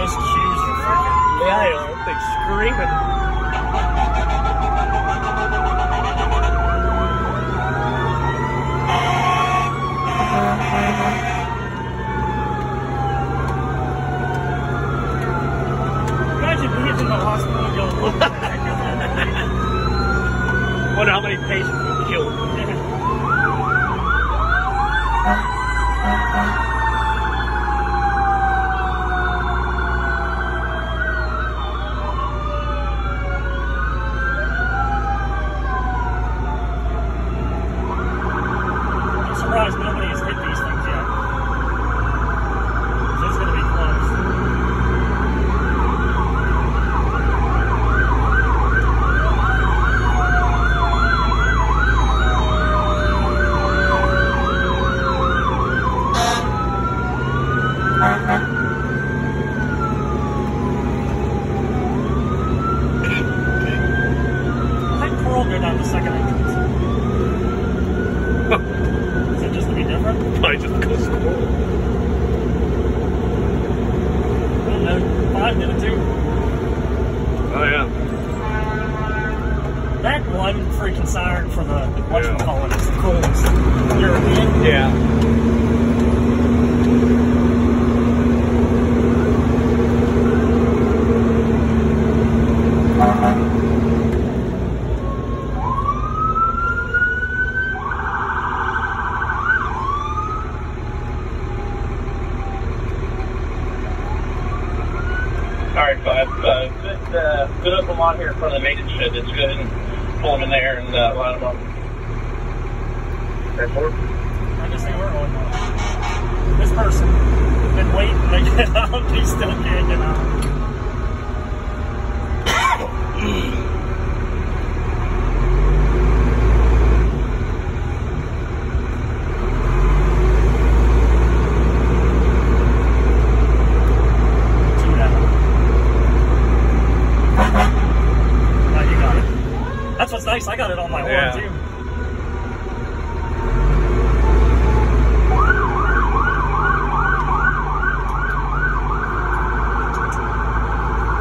those Qs are freaking. Yeah, I know. They screaming. Imagine being in the hospital and that. Wonder how many patients we killed. I'm surprised nobody has hit these things yet. This is going to be close. I think Coral go down the second entrance. Is it just to be different? Probably just goes cool. I don't Did it too. Oh, yeah. That one freaking siren for the whatchamacallit is the coolest. European. Yeah. Just put up them on here in front of the maintenance shed. That's good. And pull them in there and uh, line them up. Okay, four. I just think we're going on. This person been waiting to get out. He still can't get out. Two down. Now you got it. That's what's nice. I got it on my horn too.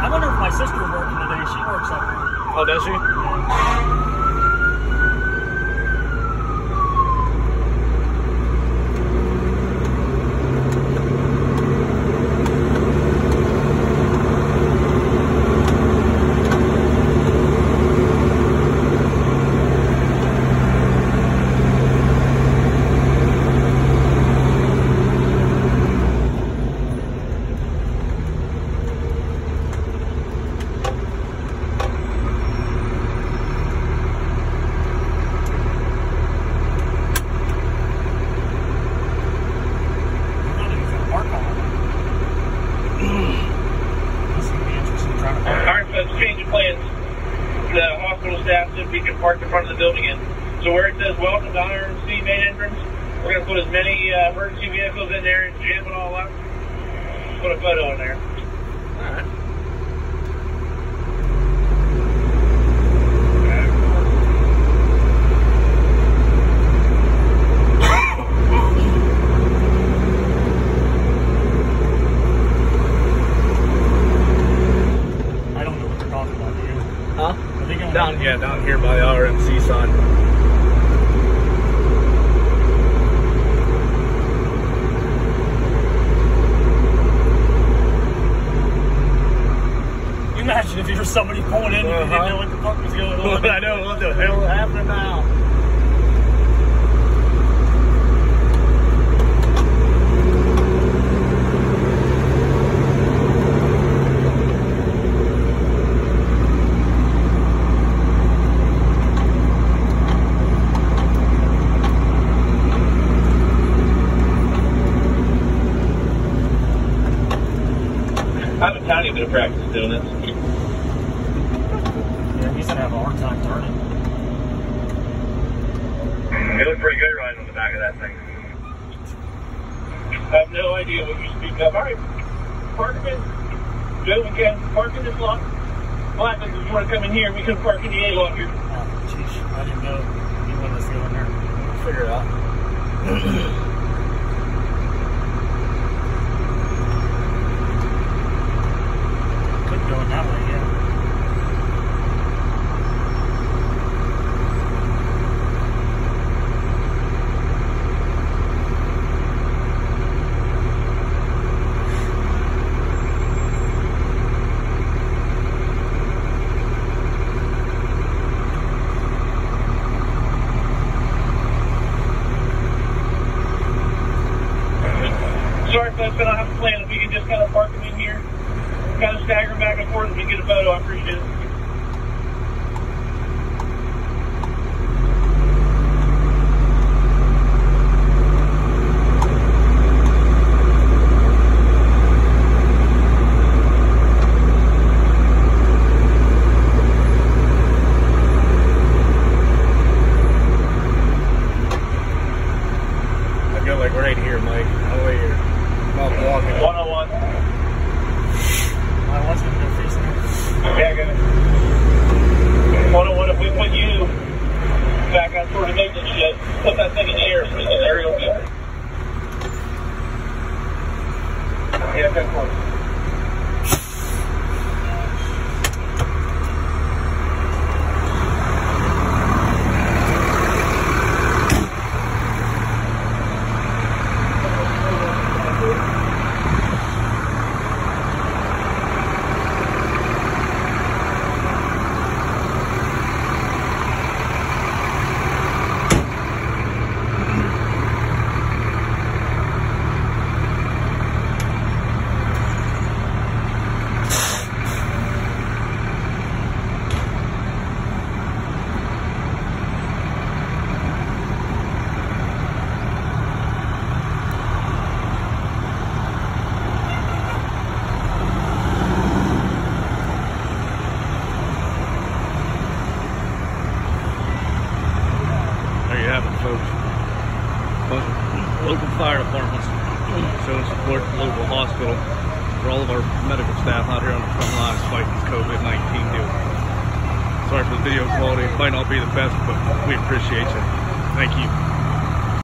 I wonder if my sister's working today. She works up. Oh, does she? We can park in front of the building. And so where it says welcome to IRMC main entrance, we're going to put as many uh, emergency vehicles in there and jam it all up. Put a photo in there. Alright. I don't know what they're talking about, do you? Huh? Are they going Down, yeah, down here the RMC imagine if you were somebody pulling in and you didn't know what the fuck was going on. I know what the hell happened now. I have a tiny bit of practice doing this. Yeah, he's gonna have a hard time turning. You look pretty good riding on the back of that thing. I have no idea what you speak of. All right, park in. Joe, we can park in this lot. What happens if you want to come in here? We can park in the A lot here. Oh, jeez, I didn't know he wanted us to go in there. We'll figure it out. Could go in that way, yeah. Sorry, folks, I don't have a plan. If we can just kind of park them in here, kind of stagger back and forth, and we get a photo. I appreciate it. I feel like right here, Mike. Oh, wait here. Not walking. 101. I was gonna go face there. Yeah, I got it. 101, if we put you toward the maintenance shed, put that thing in the air so we can aerial view. Yeah, that's close. There you have it, folks. Of Local fire departments showing support to the local hospital for all of our medical staff out here on the front lines fighting COVID-19 deal. Sorry for the video quality. It might not be the best, but we appreciate you. Thank you.